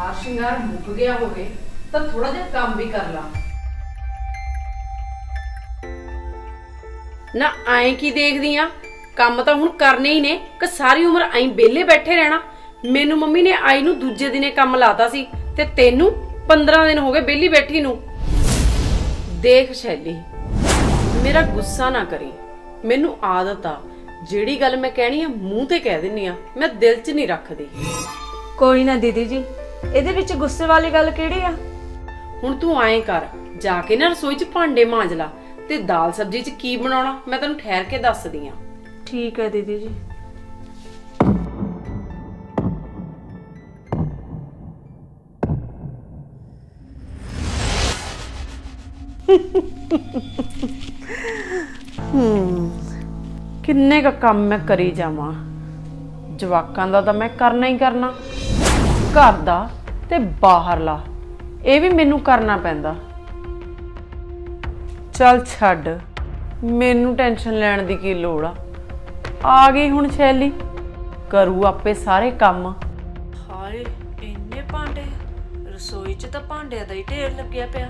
ਹਾਰ ਸ਼ਿੰਗਾਰ ਮੁੱਕ ਗਿਆ ਹੋਵੇ ਤਾਂ ਥੋੜਾ ਜਿਹਾ ਕੰਮ ਵੀ ਕਰ ਲਾ। ਨਾ ਐਂ ਕੀ ਦੇਖਦੀ ਆ? ਕੰਮ ਤਾਂ ਹੁਣ ਕਰਨੇ ਹੀ ਨੇ ਕਿ ਸਾਰੀ ਉਮਰ ਐਂ ਵਿਹਲੇ ਬੈਠੇ ਰਹਿਣਾ। ਮੈਨੂੰ ਮੰਮੀ ਨੇ ਆਈ ਨੂੰ ਦੂਜੇ ਦਿਨੇ ਕੰਮ ਲਾਤਾ ਸੀ ਤੇ ਤੈਨੂੰ 15 ਦਿਨ ਹੋ ਗਏ ਵਿਹਲੀ ਬੈਠੀ ਨੂੰ। ਦੇਖ ਸ਼ੈਲੀ ਮੇਰਾ ਗੁੱਸਾ ਨਾ ਕਰੀ। ਮੈਨੂੰ ਆਦਤ ਆ ਜਿਹੜੀ ਗੱਲ ਮੈਂ ਕਹਿਣੀ ਆ ਮੂੰਹ ਤੇ ਕਹਿ ਦਿੰਨੀ ਆ ਮੈਂ ਦਿਲ 'ਚ ਨਹੀਂ ਰੱਖਦੀ। ਕੋਈ ਨਾ ਦੀਦੀ ਜੀ ਇਹਦੇ ਵਿੱਚ ਗੁੱਸੇ ਵਾਲੀ ਗੱਲ ਕਿਹੜੀ ਆ? ਹੁਣ ਤੂੰ ਐਂ ਕਰ ਜਾ ਕੇ ਨਾ ਰਸੋਈ 'ਚ ਭਾਂਡੇ ਮਾਂਜ ਲਾ ਤੇ ਦਾਲ ਸਬਜ਼ੀ 'ਚ ਕੀ ਬਣਾਉਣਾ ਮੈਂ ਤੈਨੂੰ ਠਹਿਰ ਕੇ ਦੱਸਦੀ ਆ। ਠੀਕ ਹੈ ਦੀਦੀ ਜੀ। ਕਿੰਨੇ ਕ ਕੰਮ ਮੈਂ ਕਰੀ ਜਾਵਾਂ। ਜਵਾਕਾਂ ਦਾ ਤਾਂ ਮੈਂ ਕਰਨਾ ਹੀ ਕਰਨਾ। ਘਰ ਦਾ ਤੇ ਬਾਹਰਲਾ ਇਹ ਵੀ ਮੈਨੂੰ ਕਰਨਾ ਪੈਂਦਾ। ਚੱਲ ਛੱਡ। ਮੈਨੂੰ ਟੈਨਸ਼ਨ ਲੈਣ ਦੀ ਕੀ ਲੋੜ ਆ? ਆ ਗਈ ਹੁਣ ਸ਼ੈਲੀ ਕਰੂ ਆਪੇ ਸਾਰੇ ਕੰਮ। ਹਾਏ ਇੰਨੇ ਭਾਂਡੇ। ਰਸੋਈ 'ਚ ਤਾਂ ਭਾਂਡਿਆਂ ਦਾ ਹੀ ਢੇਰ ਲੱਗਿਆ ਪਿਆ।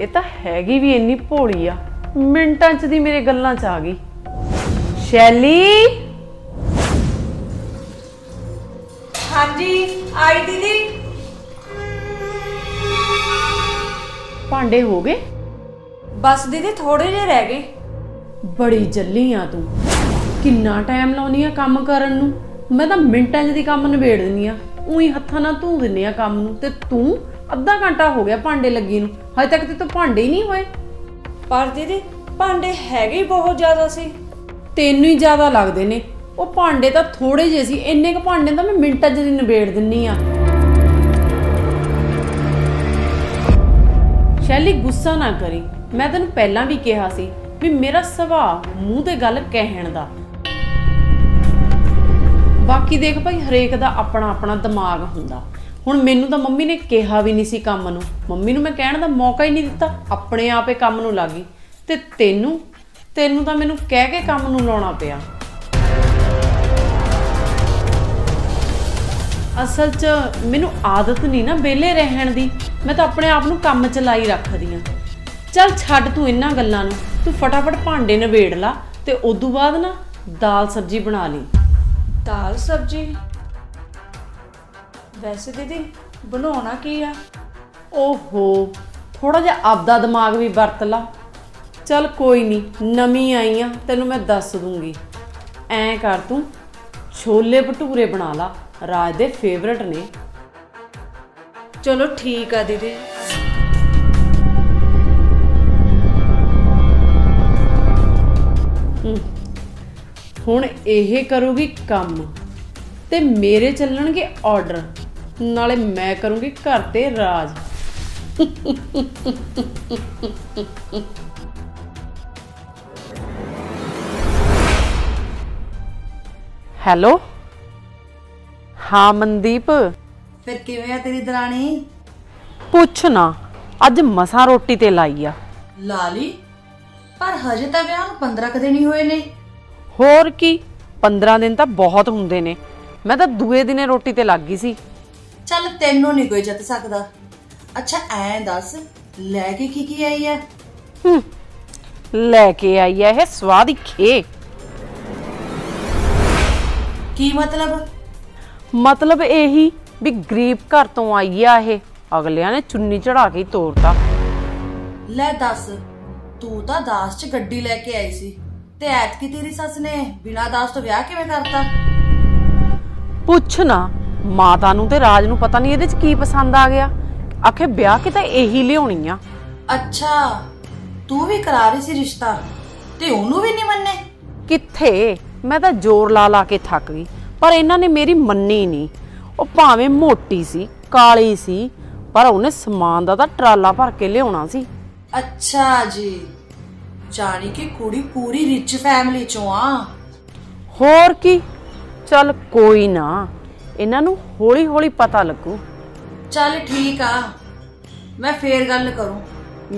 ਇਹ ਤਾਂ ਹੈਗੀ ਵੀ ਇੰਨੀ ਭੋਲੀ ਆ। ਮਿੰਟਾਂ 'ਚ ਦੀ ਮੇਰੇ ਗੱਲਾਂ 'ਚ ਆ ਗਈ। ਸ਼ੈਲੀ ਹਾਂਜੀ ਆਈ ਦੀਦੀ। ਭਾਂਡੇ ਹੋ ਗਏ? ਬਸ ਦੀਦੀ ਥੋੜੇ ਜਿਹੇ ਰਹਿ ਗਏ। ਬੜੀ ਜੱਲੀ ਆ ਤੂੰ। ਕਿੰਨਾ ਟਾਈਮ ਲਾਉਣੀ ਆ ਕੰਮ ਕਰਨ ਨੂੰ? ਮੈਂ ਤਾਂ ਮਿੰਟਾਂ 'ਚ ਦੀ ਕੰਮ ਨਿਬੇੜ ਦਿੰਨੀ ਆ। ਉਹੀ ਹੱਥਾਂ ਨਾਲ ਧੂ ਦਿੰਨੀ ਆ ਕੰਮ ਨੂੰ। ਤੇ ਤੂੰ ਅੱਧਾ ਘੰਟਾ ਹੋ ਗਿਆ ਭਾਂਡੇ ਲੱਗੀ ਨੂੰ। ਹਜੇ ਤੱਕ ਤੇ ਤੂੰ ਭਾਂਡੇ ਹੀ ਨਹੀਂ ਹੋਏ। ਪਰ ਦੀਦੀ ਭਾਂਡੇ ਹੈਗੇ ਹੀ ਬਹੁਤ ਜ਼ਿਆਦਾ ਸੀ। ਤੈਨੂੰ ਹੀ ਜ਼ਿਆਦਾ ਲੱਗਦੇ ਨੇ। ਉਹ ਭਾਂਡੇ ਤਾਂ ਥੋੜੇ ਜਿਹੇ ਸੀ। ਇੰਨੇ ਕ ਭਾਂਡੇ ਤਾਂ ਮੈਂ ਮਿੰਟਾਂ 'ਚ ਦੀ ਨਿਬੇੜ ਦਿੰਨੀ ਆ। ਸ਼ੈਲੀ ਗੁੱਸਾ ਨਾ ਕਰੀ। ਮੈਂ ਤੈਨੂੰ ਪਹਿਲਾਂ ਵੀ ਕਿਹਾ ਸੀ ਵੀ ਮੇਰਾ ਸੁਭਾਅ ਮੂੰਹ ਤੇ ਗੱਲ ਕਹਿਣ ਦਾ। ਬਾਕੀ ਦੇਖ ਭਾਈ, ਹਰੇਕ ਦਾ ਆਪਣਾ ਆਪਣਾ ਦਿਮਾਗ ਹੁੰਦਾ। ਹੁਣ ਮੈਨੂੰ ਤਾਂ ਮੰਮੀ ਨੇ ਕਿਹਾ ਵੀ ਨਹੀਂ ਸੀ ਕੰਮ ਨੂੰ। ਮੰਮੀ ਨੂੰ ਮੈਂ ਕਹਿਣ ਦਾ ਮੌਕਾ ਹੀ ਨਹੀਂ ਦਿੱਤਾ, ਆਪਣੇ ਆਪੇ ਕੰਮ ਨੂੰ ਲੱਗੀ। ਤੇ ਤੈਨੂੰ ਤੈਨੂੰ ਤਾਂ ਮੈਨੂੰ ਕਹਿ ਕੇ ਕੰਮ ਨੂੰ ਲਾਉਣਾ ਪਿਆ। ਅਸਲ 'ਚ ਮੈਨੂੰ ਆਦਤ ਨਹੀਂ ਨਾ ਵਿਹਲੇ ਰਹਿਣ ਦੀ। ਮੈਂ ਤਾਂ ਆਪਣੇ ਆਪ ਨੂੰ ਕੰਮ 'ਚ ਲਾਈ ਰੱਖਦੀ ਆ। ਚੱਲ ਛੱਡ ਤੂੰ ਇਹਨਾਂ ਗੱਲਾਂ ਨੂੰ। ਤੂੰ ਫਟਾਫਟ ਭਾਂਡੇ ਨਵੇੜ ਲਾ ਤੇ ਉਦੋਂ ਬਾਅਦ ਨਾ ਦਾਲ ਸਬਜ਼ੀ ਬਣਾ ਲਈ। ਦਾਲ ਸਬਜੀ? ਵੈਸੇ ਦੀਦੀ ਬਣਾਉਣਾ ਕੀ ਆ? ਓਹੋ ਥੋੜਾ ਜਿਹਾ ਆਪਦਾ ਦਿਮਾਗ ਵੀ ਵਰਤ ਲਾ। ਚੱਲ ਕੋਈ ਨਹੀਂ ਨਵੀਂ ਆਈ ਆ ਤੈਨੂੰ ਮੈਂ ਦੱਸ ਦੂੰਗੀ। ਐਂ ਕਰ ਤੂੰ ਛੋਲੇ ਭਟੂਰੇ ਬਣਾ ਲਾ। ਰਾਜ ਦੇ ਫੇਵਰਟ ਨੇ। ਚਲੋ ਠੀਕ ਆ ਦੀਦੀ। ਹੁਣ ਇਹ ਕਰੂਗੀ ਕੰਮ ਤੇ ਮੇਰੇ ਚੱਲਣਗੇ ਆਰਡਰ ਨਾਲੇ ਮੈਂ ਕਰੂੰਗੀ ਘਰ ਤੇ ਰਾਜ। ਹੈਲੋ? ਹਾਂ ਮਨਦੀਪ। ਫਿਰ ਕਿਵੇਂ ਆ ਤੇਰੀ ਦਰਾਣੀ? ਪੁੱਛ ਨਾ ਅੱਜ ਮਸਾਂ ਰੋਟੀ ਤੇ ਲਾਈ ਆ। ਲਾਲੀ? ਪਰ ਹਜੇ ਤਾਂ ਵਿਆਹ ਨੂੰ 15 ਕੁ ਦਿਨ ਹੀ ਹੋਏ ਨੇ। ਹੋਰ ਕੀ 15 ਦਿਨ ਤਾਂ ਬਹੁਤ ਹੁੰਦੇ ਨੇ। ਮੈਂ ਤਾਂ ਦੂਏ ਦਿਨੇ ਰੋਟੀ ਤੇ ਲੱਗ ਗਈ ਸੀ। ਚੱਲ ਤੈਨੂੰ ਨਹੀਂ ਕੋਈ ਜਿੱਤ ਸਕਦਾ। ਅੱਛਾ ਐਂ ਦੱਸ ਲੈ ਕੇ ਕੀ ਕੀ ਆਈ ਹੂੰ, ਲੈ ਕੇ ਆਈ ਆ ਇਹ ਸਵਾਦ ਖੇ। ਕੀ ਮਤਲਬ? ਮਤਲਬ ਇਹੀ ਵੀ ਗਰੀਬ ਘਰ ਤੋਂ ਆਈ ਆ ਇਹ। ਅਗਲਿਆਂ ਨੇ ਚੁੰਨੀ ਚੜਾ ਕੇ ਹੀ ਤੋਰਤਾ। ਲੈ ਦੱਸ ਤੂੰ ਤਾਂ ਦਾਸ ਚ ਗੱਡੀ ਲੈ ਕੇ ਆਈ ਸੀ ਤੇ ਐਤਕੀ ਤੇਰੀ ਸੱਸ ਨੇ ਬਿਨਾਂ ਦਾਸ ਤੋਂ ਵਿਆਹ ਕਿਵੇਂ ਕਰਤਾ? ਪੁੱਛ ਨਾ ਮਾਤਾ ਨੂੰ ਤੇ ਰਾਜ ਨੂੰ ਪਤਾ ਨਹੀਂ ਇਹਦੇ ਚ ਕੀ ਪਸੰਦ ਆ ਗਿਆ। ਆਖੇ ਵਿਆਹ ਕੇ ਤਾਂ ਇਹੀ ਲਿਆਉਣੀ ਆ। ਅੱਛਾ ਤੂੰ ਵੀ ਕਰਾ ਰਹੀ ਸੀ ਰਿਸ਼ਤਾ ਤੇ ਉਹਨੂੰ ਵੀ ਨਹੀਂ ਮੰਨੇ? ਕਿੱਥੇ? ਮੈਂ ਤਾਂ ਜ਼ੋਰ ਲਾ ਲਾ ਕੇ ਥੱਕ ਗਈ ਪਰ ਇਹਨਾਂ ਨੇ ਮੇਰੀ ਮੰਨੀ ਨਹੀਂ। ਉਹ ਭਾਵੇਂ ਮੋਟੀ ਸੀ ਕਾਲੀ ਸੀ ਪਰ ਉਹਨੇ ਸਮਾਨ ਦਾ ਤਾਂ ਟਰਾਲਾ ਭਰ ਕੇ ਲਿਆਉਣਾ ਸੀ। ਅੱਛਾ ਜੀ। ਜਾਣੀ ਕਿ ਕੁੜੀ ਪੂਰੀ ਰਿਚ ਫੈਮਿਲੀ ਚੋਂ ਆ। ਹੋਰ ਕੀ? ਚੱਲ ਕੋਈ ਨਾ ਇਹਨਾਂ ਨੂੰ ਹੌਲੀ ਹੌਲੀ ਪਤਾ ਲੱਗੂ। ਚੱਲ ਠੀਕ ਆ। ਮੈਂ ਫੇਰ ਗੱਲ ਕਰੂੰ।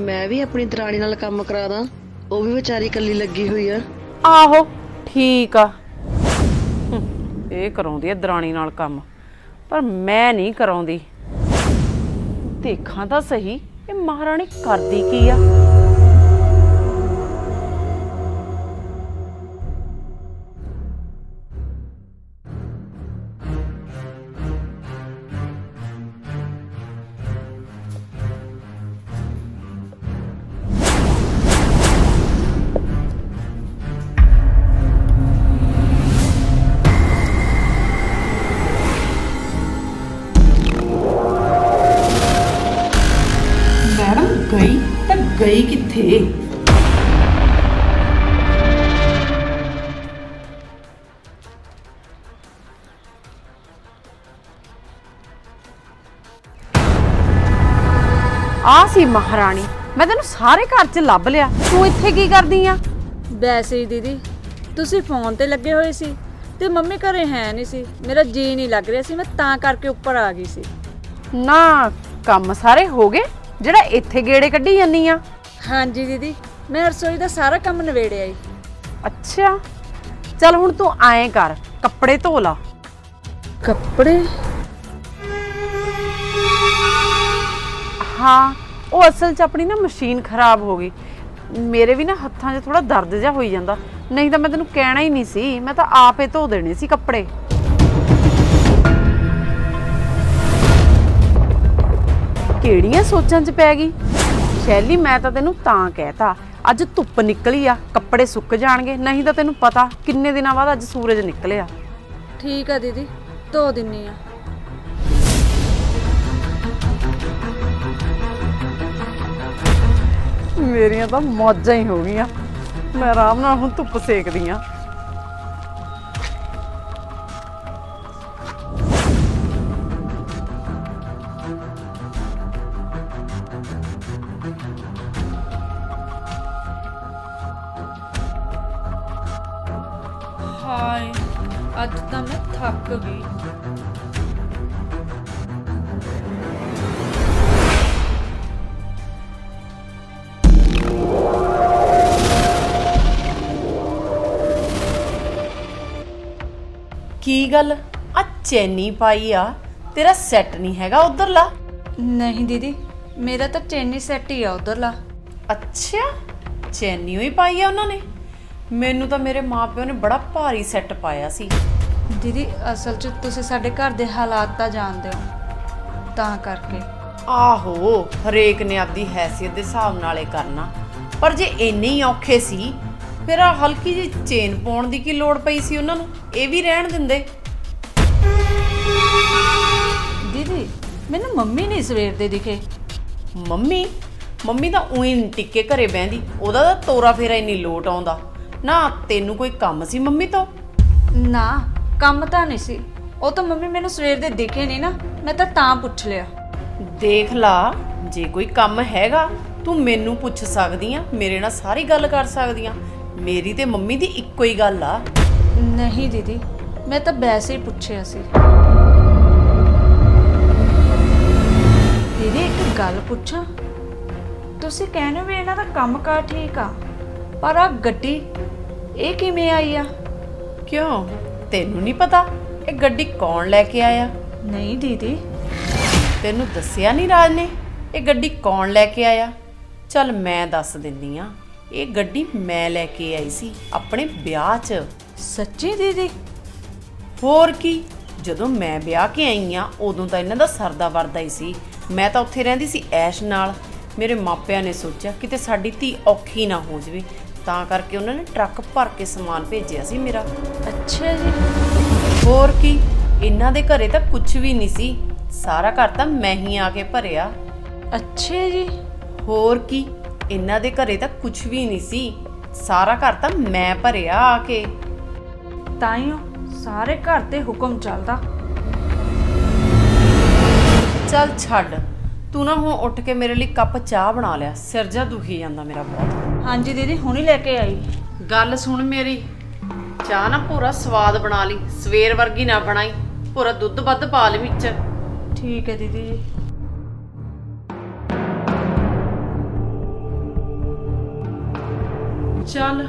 ਮੈਂ ਵੀ ਆਪਣੀ ਦਰਾਣੀ ਨਾਲ ਕੰਮ ਕਰਾਦਾ ਉਹ ਵੀ ਵਿਚਾਰੀ ਇਕੱਲੀ ਲੱਗੀ ਹੋਈ ਆ। ਆਹੋ ਠੀਕ ਆ। ਇਹ ਕਰਾਉਂਦੀ ਐ ਦਰਾਣੀ ਨਾਲ ਕੰਮ। ਪਰ ਮੈਂ ਨਹੀਂ ਕਰਾਉਂਦੀ। ਦੇਖਾਂ ਤਾਂ ਸਹੀ ਇਹ ਮਹਾਰਾਣੀ ਕਰਦੀ ਕੀ ਆ? ਗਈ ਤਾਂ ਗਈ ਕਿੱਥੇ? ਆ ਸੀ ਮਹਾਰਾਣੀ ਮੈਂ ਤੈਨੂੰ ਸਾਰੇ ਘਰ 'ਚ ਲੱਭ ਲਿਆ। ਤੂੰ ਇੱਥੇ ਕੀ ਕਰਦੀ ਆ? ਵੈਸੇ ਹੀ ਦੀਦੀ ਤੁਸੀਂ ਫੋਨ ਤੇ ਲੱਗੇ ਹੋਏ ਸੀ ਤੇ ਮੰਮੀ ਘਰੇ ਹੈ ਨਹੀਂ ਸੀ। ਮੇਰਾ ਜੀ ਨਹੀਂ ਲੱਗ ਰਿਹਾ ਸੀ ਮੈਂ ਤਾਂ ਕਰਕੇ ਉੱਪਰ ਆ ਗਈ ਸੀ। ਨਾ ਕੰਮ ਸਾਰੇ ਹੋ ਗਏ? ਜਿਹੜਾ ਇੱਥੇ ਗੇੜੇ ਕੱਢੀ ਜਾਨੀ ਆ? ਹਾਂਜੀ ਦੀਦੀ ਮੈਂ ਰਸੋਈ ਦਾ ਸਾਰਾ ਕੰਮ ਨਵੇੜਿਆ ਈ। ਅੱਛਾ। ਚੱਲ ਹੁਣ ਤੂੰ ਐਂ ਕਰ ਕੱਪੜੇ ਧੋ ਲਾ। ਕੱਪੜੇ? ਹਾਂ ਉਹ ਅਸਲ 'ਚ ਆਪਣੀ ਨਾ ਮਸ਼ੀਨ ਖਰਾਬ ਹੋ ਗਈ। ਮੇਰੇ ਵੀ ਨਾ ਹੱਥਾਂ 'ਚ ਥੋੜਾ ਦਰਦ ਜਿਹਾ ਹੋਈ ਜਾਂਦਾ। ਨਹੀਂ ਤਾਂ ਮੈਂ ਤੈਨੂੰ ਕਹਿਣਾ ਹੀ ਨਹੀਂ ਸੀ ਮੈਂ ਤਾਂ ਆਪੇ ਧੋ ਦੇਣੇ ਸੀ ਕੱਪੜੇ। ਕਿਹੜੀਆਂ ਸੋਚਾਂ 'ਚ ਪੈ ਗਈ? ਸ਼ੈਲੀ ਮੈਂ ਤਾਂ ਤੈਨੂੰ ਤਾਂ ਕਹਿਤਾ ਅੱਜ ਧੁੱਪ ਨਿਕਲੀ ਆ ਕੱਪੜੇ ਸੁੱਕ ਜਾਣਗੇ ਨਹੀਂ ਤਾਂ ਤੈਨੂੰ ਪਤਾ ਕਿੰਨੇ ਦਿਨਾਂ ਬਾਅਦ ਅੱਜ ਸੂਰਜ ਨਿਕਲਿਆ। ਠੀਕ ਆ ਦੀਦੀ ਧੋ ਦਿੰਨੀ ਆ। ਮੇਰੀਆਂ ਤਾਂ ਮੌਜਾਂ ਹੀ ਹੋ ਗਈਆਂ। ਮੈਂ ਆਰਾਮ ਨਾਲ ਹੁਣ ਧੁੱਪ ਸੇਕਦੀ ਆ। ਅੱਜ ਤਾਂ ਮੈਂ ਥੱਕ ਗਈ। ਕੀ ਗੱਲ? ਆ ਚੈਨੀ ਪਾਈ ਆ। ਤੇਰਾ ਸੈੱਟ ਨਹੀਂ ਹੈਗਾ ਉਧਰਲਾ? ਨਹੀਂ ਦੀਦੀ ਮੇਰਾ ਤਾਂ ਚੈਨੀ ਸੈੱਟ ਹੀ ਆ ਉਧਰਲਾ। ਅੱਛਾ ਚੈਨੀ ਹੀ ਪਾਈ ਆ ਉਹਨਾਂ ਨੇ? ਮੈਨੂੰ ਤਾਂ ਮੇਰੇ ਮਾਪਿਓ ਨੇ ਬੜਾ ਭਾਰੀ ਸੈੱਟ ਪਾਇਆ ਸੀ। ਦੀਦੀ ਅਸਲ 'ਚ ਤੁਸੀਂ ਸਾਡੇ ਘਰ ਦੇ ਹਾਲਾਤ ਤਾਂ ਜਾਣਦੇ ਹੋ। ਤਾਂ ਕਰਕੇ। ਆਹੋ ਹਰੇਕ ਨੇ ਆਪਦੀ ਹੈਸੀਅਤ ਦੇ ਹਿਸਾਬ ਨਾਲ ਇਹ ਕਰਨਾ। ਪਰ ਜੇ ਇੰਨੇ ਹੀ ਔਖੇ ਸੀ ਫਿਰ ਆ ਹਲਕੀ ਜਿਹੀ ਚੇਨ ਪਾਉਣ ਦੀ ਕੀ ਲੋੜ ਪਈ ਸੀ ਉਹਨਾਂ ਨੂੰ? ਇਹ ਵੀ ਰਹਿਣ ਦਿੰਦੇ। ਦੀਦੀ ਮੈਨੂੰ ਮੰਮੀ ਨਹੀਂ ਸਵੇਰ ਦੇ ਦਿਖੇ। ਮੰਮੀ? ਮੰਮੀ ਤਾਂ ਉਹੀ ਟਿੱਕੇ ਘਰੇ ਬਹਿੰਦੀ। ਉਹਦਾ ਤਾਂ ਤੋਰਾ ਫੇਰਾ ਹੀ ਨਹੀਂ ਲੋਟ ਆਉਂਦਾ। ਨਾ ਤੈਨੂੰ ਕੋਈ ਕੰਮ ਸੀ ਮੰਮੀ ਤੋਂ? ਨਾ ਕੰਮ ਤਾਂ ਨਹੀਂ ਸੀ। ਉਹ ਤਾਂ ਮੰਮੀ ਮੈਨੂੰ ਸਵੇਰ ਦੇ ਦਿਖੇ ਨਹੀਂ ਨਾ ਮੈਂ ਤਾਂ ਤਾਂ ਪੁੱਛ ਲਿਆ। ਦੇਖ ਲਾ ਜੇ ਕੋਈ ਕੰਮ ਹੈਗਾ ਤੂੰ ਮੈਨੂੰ ਪੁੱਛ ਸਕਦੀ ਆ ਮੇਰੇ ਨਾਲ ਸਾਰੀ ਗੱਲ ਕਰ ਸਕਦੀ ਆ। ਮੇਰੀ ਤੇ ਮੰਮੀ ਦੀ ਇੱਕੋ ਹੀ ਗੱਲ ਆ। ਨਹੀਂ ਦੀਦੀ ਮੈਂ ਤਾਂ ਵੈਸੇ ਹੀ ਪੁੱਛਿਆ ਸੀ। ਦੀਦੀ ਇੱਕ ਗੱਲ ਪੁੱਛਾਂ। ਤੁਸੀਂ ਕਹਿੰਦੇ ਵੀ ਇਹਨਾਂ ਦਾ ਕੰਮਕਾਰ ਠੀਕ ਆ। ਪਰ ਆ ਗੱਡੀ ਇਹ ਕਿਵੇਂ ਆਈ ਆ? ਕਿਉਂ? ਤੈਨੂੰ ਨਹੀਂ ਪਤਾ ਇਹ ਗੱਡੀ ਕੌਣ ਲੈ ਕੇ ਆਇਆ? ਨਹੀਂ ਦੀਦੀ। ਤੈਨੂੰ ਦੱਸਿਆ ਨਹੀਂ ਰਾਜ ਨੇ ਇਹ ਗੱਡੀ ਕੌਣ ਲੈ ਕੇ ਆਇਆ? ਚੱਲ ਮੈਂ ਦੱਸ ਦਿੰਨੀ ਆ ਇਹ ਗੱਡੀ ਮੈਂ ਲੈ ਕੇ ਆਈ ਸੀ ਆਪਣੇ ਵਿਆਹ 'ਚ। ਸੱਚੀ ਦੀਦੀ? ਹੋਰ ਕੀ? ਜਦੋਂ ਮੈਂ ਵਿਆਹ ਕੇ ਆਈ ਆ ਉਦੋਂ ਤਾਂ ਇਹਨਾਂ ਦਾ ਸਰਦਾ ਵਰਦਾ ਹੀ ਸੀ। ਮੈਂ ਤਾਂ ਉੱਥੇ ਰਹਿੰਦੀ ਸੀ ਐਸ਼ ਨਾਲ। ਮੇਰੇ ਮਾਪਿਆਂ ਨੇ ਸੋਚਿਆ ਕਿਤੇ ਸਾਡੀ ਧੀ ਔਖੀ ਨਾ ਹੋ ਜਾਵੇ। ਤਾਂ ਕਰਕੇ ਉਹਨਾਂ ਨੇ ਟਰੱਕ ਭਰ ਕੇ ਸਮਾਨ ਭੇਜਿਆ ਸੀ ਮੇਰਾ। ਅੱਛਾ ਜੀ। ਹੋਰ ਕੀ ਇਹਨਾਂ ਦੇ ਘਰੇ ਤਾਂ ਕੁਝ ਵੀ ਨਹੀਂ ਸੀ। ਸਾਰਾ ਘਰ ਤਾਂ ਮੈਂ ਹੀ ਆ ਕੇ ਭਰਿਆ। ਅੱਛਾ ਜੀ। ਹੋਰ ਕੀ ਇਹਨਾਂ ਦੇ ਘਰੇ ਤਾਂ ਕੁਝ ਵੀ ਨਹੀਂ ਸੀ। ਸਾਰਾ ਘਰ ਤਾਂ ਮੈਂ ਭਰਿਆ ਆ ਕੇ। ਤਾਈਓ ਸਾਰੇ ਘਰ ਤੇ ਹੁਕਮ ਚੱਲਦਾ। ਚੱਲ ਛੱਡ ਤੂੰ ਨਾ ਹੁਣ ਉੱਠ ਕੇ ਮੇਰੇ ਲਈ ਕੱਪ ਚਾਹ ਬਣਾ ਲਿਆ। ਸਿਰ ਜਾ ਦੁਖੀ ਜਾਂਦਾ ਮੇਰਾ ਬਹੁਤ। ਹਾਂਜੀ ਦੀਦੀ ਹੁਣੀ ਲੈ ਕੇ ਆਈ। ਗੱਲ ਸੁਣ ਮੇਰੀ। ਚਾਹ ਨਾ ਪੂਰਾ ਸਵਾਦ ਬਣਾ ਲਈ ਸਵੇਰ ਵਰਗੀ ਨਾ ਬਣਾਈ ਪੂਰਾ ਦੁੱਧ ਵੱਧ ਪਾ ਲਈ ਵਿੱਚ। ਠੀਕ ਹੈ ਦੀਦੀ। ਜੀ ਚੱਲ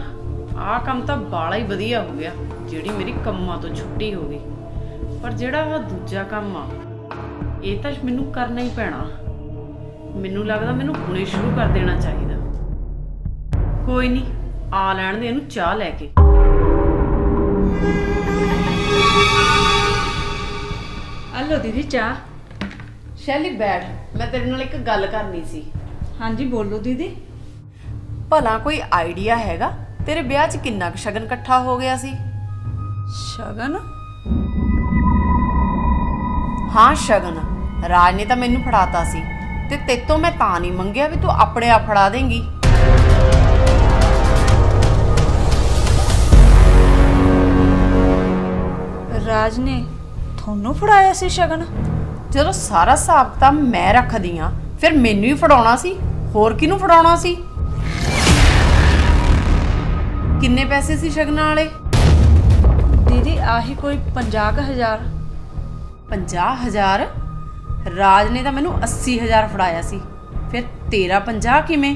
ਆਹ ਕੰਮ ਤਾਂ ਬਾਲਾ ਹੀ ਵਧੀਆ ਹੋ ਗਿਆ ਜਿਹੜੀ ਮੇਰੀ ਕੰਮਾਂ ਤੋਂ ਛੁੱਟੀ ਹੋ ਗਈ। ਪਰ ਜਿਹੜਾ ਆਹ ਦੂਜਾ ਕੰਮ ਆ ਇਹ ਤਾਂ ਮੈਨੂੰ ਕਰਨਾ ਹੀ ਪੈਣਾ। ਮੈਨੂੰ ਲੱਗਦਾ ਮੈਨੂੰ ਹੁਣੇ ਸ਼ੁਰੂ ਕਰ ਦੇਣਾ ਚਾਹੀਦਾ। ਕੋਈ ਨਹੀਂ ਆ ਲੈਣ ਦੇ ਇਹਨੂੰ ਚਾਹ ਲੈ ਕੇ। ਹਲੋ ਦੀਦੀ ਚਾਹ। ਸ਼ੈਲੀ ਬੈਠ। ਮੈਂ ਤੇਰੇ ਨਾਲ ਇੱਕ ਗੱਲ ਕਰਨੀ ਸੀ। ਹਾਂਜੀ ਬੋਲੋ ਦੀਦੀ। ਭਲਾ ਕੋਈ ਆਈਡੀਆ ਹੈਗਾ? ਤੇਰੇ ਵਿਆਹ 'ਚ ਕਿੰਨਾ ਕੁ ਸ਼ਗਨ ਇਕੱਠਾ ਹੋ ਗਿਆ ਸੀ? ਸ਼ਗਨ? ਹਾਂ ਸ਼ਗਨ। ਰਾਜ ਨੇ ਤਾਂ ਮੈਨੂੰ ਫੜਾਤਾ ਸੀ। ਤੇ ਤੇਤੋਂ ਮੈਂ ਤਾਂ ਨਹੀਂ ਮੰਗਿਆ ਵੀ ਤੂੰ ਆਪਣੇ ਆਪ ਫੜਾ ਦੇਂਗੀ। ਰਾਜ ਨੇ ਤੁਹਾਨੂੰ ਫੜਾਇਆ ਸੀ ਸ਼ਗਨ? ਜਦੋਂ ਸਾਰਾ ਹਿਸਾਬ ਤਾਂ ਮੈਂ ਰੱਖਦੀ ਆ ਫਿਰ ਮੈਨੂੰ ਹੀ ਫੜਾਉਣਾ ਸੀ ਹੋਰ ਕਿਹਨੂੰ ਫੜਾਉਣਾ ਸੀ? ਕਿੰਨੇ ਪੈਸੇ ਸੀ ਸ਼ਗਨਾਂ ਵਾਲੇ? ਦੀਦੀ ਆਹੀ ਕੋਈ 50000 50000 ਰਾਜ ਨੇ ਤਾਂ ਮੈਨੂੰ 80000 ਫੜਾਇਆ ਸੀ। ਫਿਰ ਤੇਰਾ 50 ਕਿਵੇਂ?